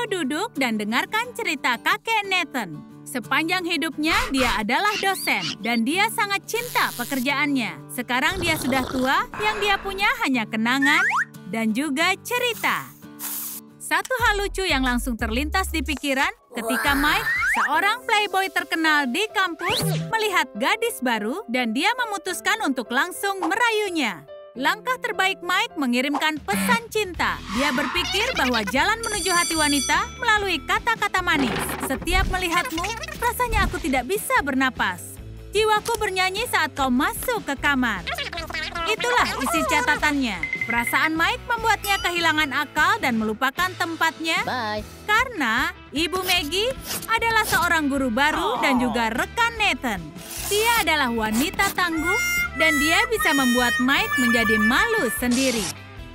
Ayo duduk dan dengarkan cerita kakek Nathan. Sepanjang hidupnya, dia adalah dosen dan dia sangat cinta pekerjaannya. Sekarang dia sudah tua, yang dia punya hanya kenangan dan juga cerita. Satu hal lucu yang langsung terlintas di pikiran ketika Mike, seorang playboy terkenal di kampus, melihat gadis baru dan dia memutuskan untuk langsung merayunya. Langkah terbaik Mike mengirimkan pesan cinta. Dia berpikir bahwa jalan menuju hati wanita melalui kata-kata manis. Setiap melihatmu, rasanya aku tidak bisa bernapas. Jiwaku bernyanyi saat kau masuk ke kamar. Itulah isi catatannya. Perasaan Mike membuatnya kehilangan akal dan melupakan tempatnya Bye. karena Ibu Maggie adalah seorang guru baru dan juga rekan Nathan. Dia adalah wanita tangguh dan dia bisa membuat Mike menjadi malu sendiri.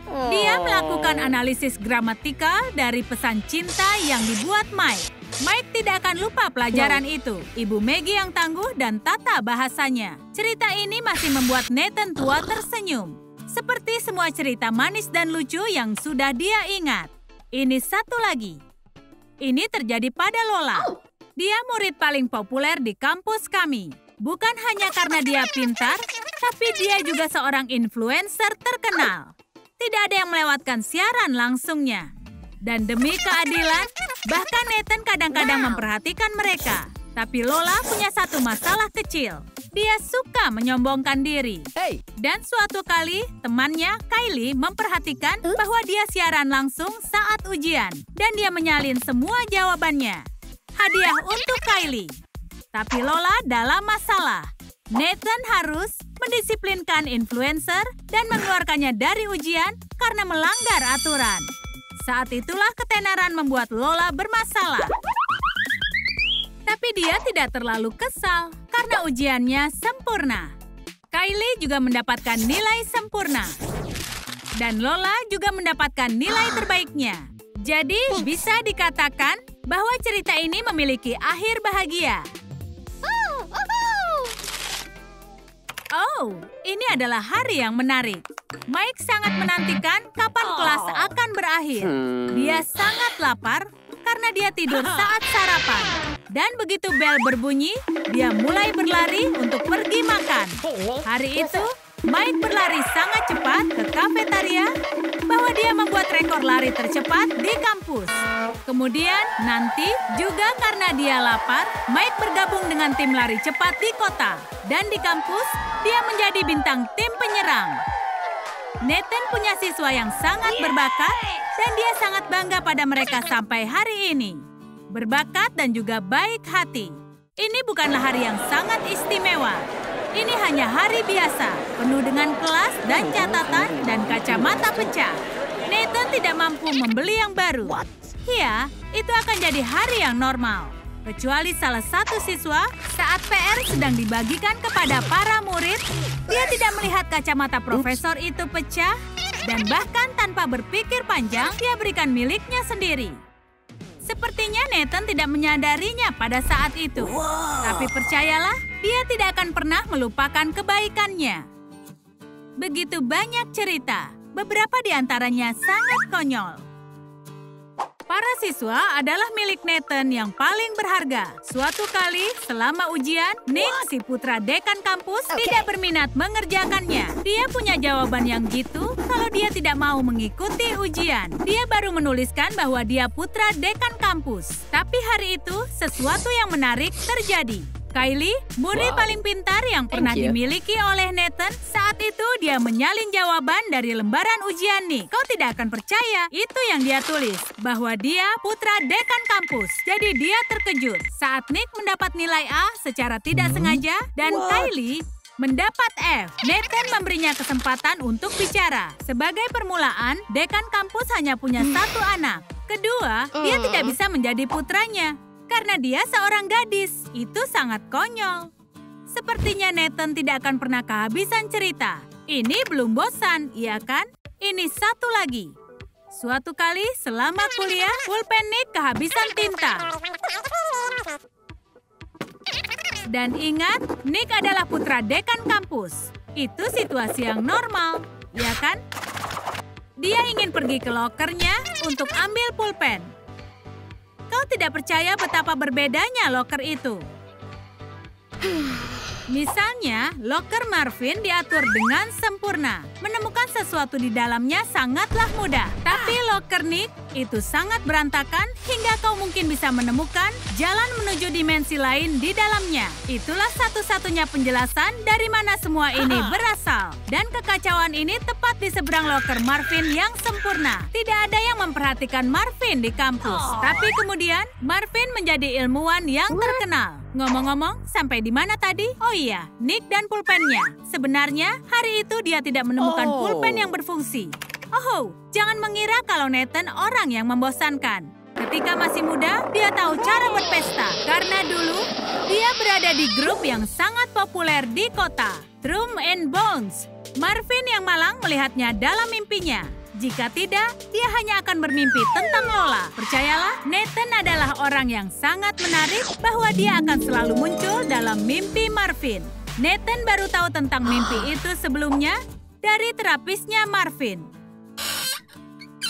Dia melakukan analisis gramatikal dari pesan cinta yang dibuat Mike. Mike tidak akan lupa pelajaran itu. Ibu Maggie yang tangguh dan tata bahasanya. Cerita ini masih membuat Nathan tua tersenyum. Seperti semua cerita manis dan lucu yang sudah dia ingat. Ini satu lagi. Ini terjadi pada Lola. Dia murid paling populer di kampus kami. Bukan hanya karena dia pintar, tapi dia juga seorang influencer terkenal. Tidak ada yang melewatkan siaran langsungnya. Dan demi keadilan, bahkan Nathan kadang-kadang memperhatikan mereka. Tapi Lola punya satu masalah kecil. Dia suka menyombongkan diri. Hey, Dan suatu kali, temannya, Kylie, memperhatikan bahwa dia siaran langsung saat ujian. Dan dia menyalin semua jawabannya. Hadiah untuk Kylie. Tapi Lola dalam masalah. Nathan harus mendisiplinkan influencer dan mengeluarkannya dari ujian karena melanggar aturan. Saat itulah ketenaran membuat Lola bermasalah. Tapi dia tidak terlalu kesal karena ujiannya sempurna. Kylie juga mendapatkan nilai sempurna. Dan Lola juga mendapatkan nilai terbaiknya. Jadi bisa dikatakan bahwa cerita ini memiliki akhir bahagia. Oh, ini adalah hari yang menarik. Mike sangat menantikan kapan kelas akan berakhir. Dia sangat lapar karena dia tidur saat sarapan. Dan begitu bel berbunyi, dia mulai berlari untuk pergi makan. Hari itu, Mike berlari sangat cepat ke kafetaria bahwa dia membuat rekor lari tercepat di kampus. Kemudian nanti juga karena dia lapar, Mike bergabung dengan tim lari cepat di kota. Dan di kampus, dia menjadi bintang tim penyerang. Nathan punya siswa yang sangat berbakat dan dia sangat bangga pada mereka sampai hari ini. Berbakat dan juga baik hati. Ini bukanlah hari yang sangat istimewa. Ini hanya hari biasa, penuh dengan kelas dan catatan dan kacamata pecah. Nathan tidak mampu membeli yang baru. Ya, itu akan jadi hari yang normal. Kecuali salah satu siswa, saat PR sedang dibagikan kepada para murid, dia tidak melihat kacamata profesor itu pecah dan bahkan tanpa berpikir panjang, dia berikan miliknya sendiri. Sepertinya Nathan tidak menyadarinya pada saat itu. Tapi percayalah, dia tidak akan pernah melupakan kebaikannya. Begitu banyak cerita, beberapa di antaranya sangat konyol. Para siswa adalah milik Nathan yang paling berharga. Suatu kali, selama ujian, Nick, si putra dekan kampus, tidak berminat mengerjakannya. Dia punya jawaban yang gitu kalau dia tidak mau mengikuti ujian. Dia baru menuliskan bahwa dia putra dekan kampus. Tapi hari itu, sesuatu yang menarik terjadi. Kylie, murid Wow. paling pintar yang pernah dimiliki oleh Nathan, saat itu dia menyalin jawaban dari lembaran ujian nih. Kau tidak akan percaya, itu yang dia tulis, bahwa dia putra dekan kampus. Jadi dia terkejut saat Nick mendapat nilai A secara tidak sengaja dan Kylie mendapat F. Nathan memberinya kesempatan untuk bicara. Sebagai permulaan, dekan kampus hanya punya satu anak. Kedua, dia tidak bisa menjadi putranya karena dia seorang gadis. Itu sangat konyol. Sepertinya Nathan tidak akan pernah kehabisan cerita. Ini belum bosan, iya kan? Ini satu lagi. Suatu kali selama kuliah, pulpen Nick kehabisan tinta. Dan ingat, Nick adalah putra dekan kampus. Itu situasi yang normal, ya kan? Dia ingin pergi ke lokernya untuk ambil pulpen. Kau tidak percaya betapa berbedanya loker itu. Misalnya, loker Marvin diatur dengan sempurna. Menemukan sesuatu di dalamnya sangatlah mudah. Tapi loker Nick itu sangat berantakan hingga kau mungkin bisa menemukan jalan menuju dimensi lain di dalamnya. Itulah satu-satunya penjelasan dari mana semua ini berasal. Dan kekacauan ini tepat di seberang loker Marvin yang sempurna. Tidak ada yang memperhatikan Marvin di kampus. Tapi kemudian, Marvin menjadi ilmuwan yang terkenal. Ngomong-ngomong, sampai di mana tadi? Oh iya, Nick dan pulpennya. Sebenarnya, hari itu dia tidak menemukan Oh. pulpen yang berfungsi. Oh, jangan mengira kalau Nathan orang yang membosankan. Ketika masih muda, dia tahu cara berpesta. Karena dulu, dia berada di grup yang sangat populer di kota, Drum and Bones. Marvin yang malang melihatnya dalam mimpinya. Jika tidak, dia hanya akan bermimpi tentang Lola. Percayalah, Nathan adalah orang yang sangat menarik bahwa dia akan selalu muncul dalam mimpi Marvin. Nathan baru tahu tentang mimpi itu sebelumnya dari terapisnya Marvin.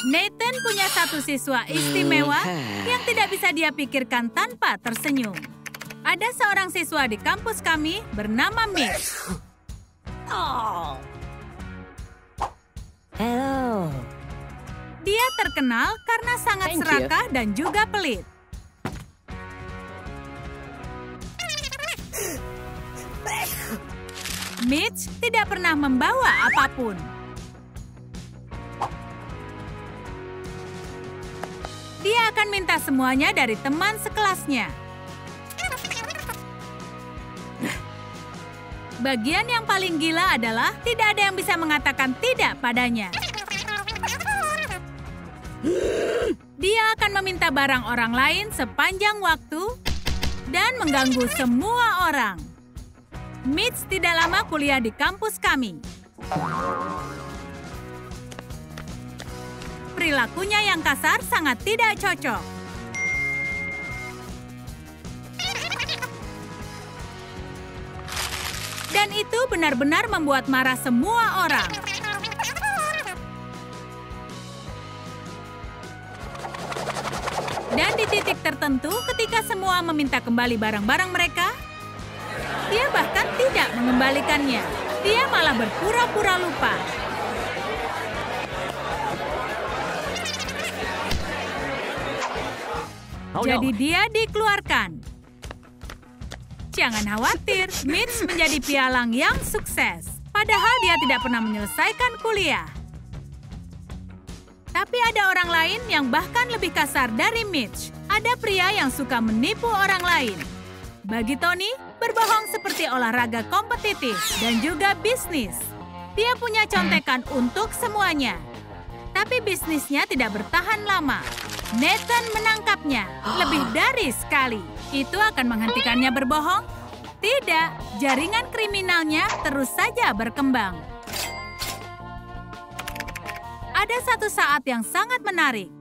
Nathan punya satu siswa istimewa yang tidak bisa dia pikirkan tanpa tersenyum. Ada seorang siswa di kampus kami bernama Mitch. Hello. Dia terkenal karena sangat Thank you. serakah dan juga pelit. Mitch tidak pernah membawa apa pun. Minta semuanya dari teman sekelasnya. Bagian yang paling gila adalah tidak ada yang bisa mengatakan tidak padanya. Dia akan meminta barang orang lain sepanjang waktu dan mengganggu semua orang. Mitch tidak lama kuliah di kampus kami. Perilakunya yang kasar sangat tidak cocok. Dan itu benar-benar membuat marah semua orang. Dan di titik tertentu ketika semua meminta kembali barang-barang mereka, dia bahkan tidak mengembalikannya. Dia malah berpura-pura lupa. Jadi dia dikeluarkan. Jangan khawatir, Mitch menjadi pialang yang sukses. Padahal dia tidak pernah menyelesaikan kuliah. Tapi ada orang lain yang bahkan lebih kasar dari Mitch. Ada pria yang suka menipu orang lain. Bagi Tony, berbohong seperti olahraga kompetitif dan juga bisnis. Dia punya contekan untuk semuanya. Tapi bisnisnya tidak bertahan lama. Nathan menangkapnya lebih dari sekali. Itu akan menghentikannya berbohong? Tidak, jaringan kriminalnya terus saja berkembang. Ada satu saat yang sangat menarik.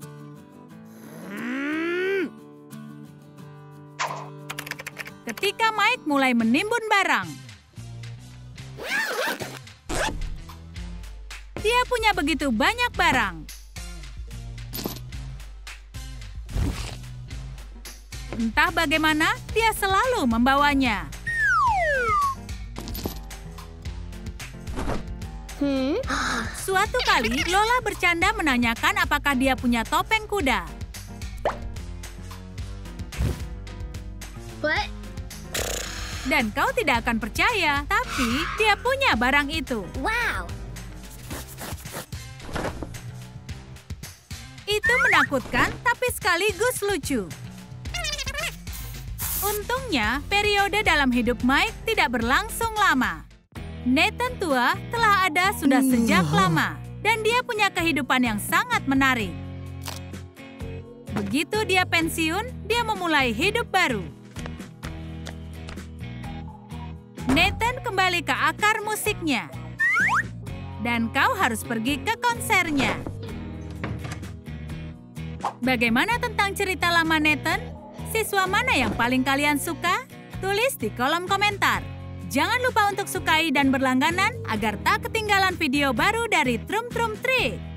Ketika Mike mulai menimbun barang. Dia punya begitu banyak barang. Entah bagaimana, dia selalu membawanya. Suatu kali, Lola bercanda menanyakan apakah dia punya topeng kuda. What? Dan kau tidak akan percaya, tapi dia punya barang itu. Wow. Itu menakutkan, tapi sekaligus lucu. Untungnya, periode dalam hidup Mike tidak berlangsung lama. Nathan tua telah ada sudah sejak lama, dan dia punya kehidupan yang sangat menarik. Begitu dia pensiun, dia memulai hidup baru. Nathan kembali ke akar musiknya. Dan kau harus pergi ke konsernya. Bagaimana tentang cerita lama Nathan? Siswa mana yang paling kalian suka? Tulis di kolom komentar. Jangan lupa untuk sukai dan berlangganan agar tak ketinggalan video baru dari Trum Trum Trick.